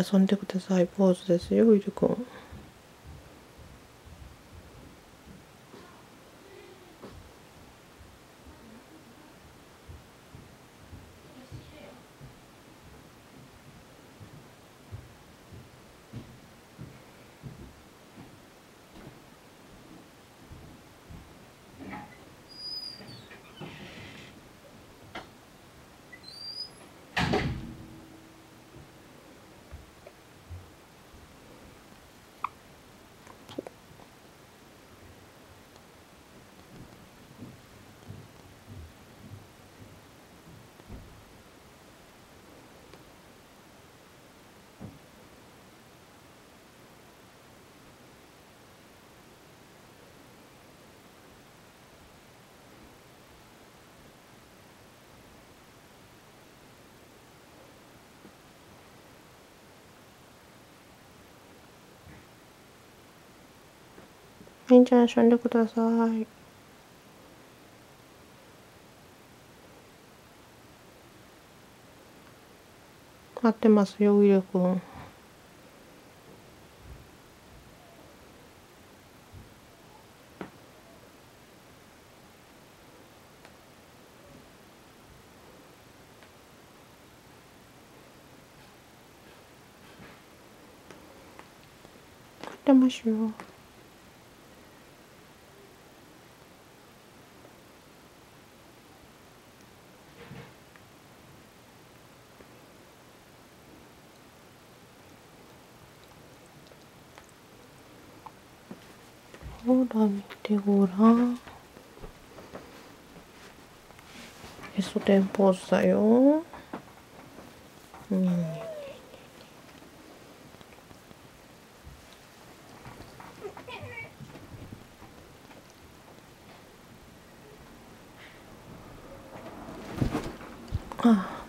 遊んでください。ポーズですよウィル君。いいんじゃ遊んでください。待ってますよ、ウィル君。待ってますよ。 라미띠고라 에소덴 보았어요. 아.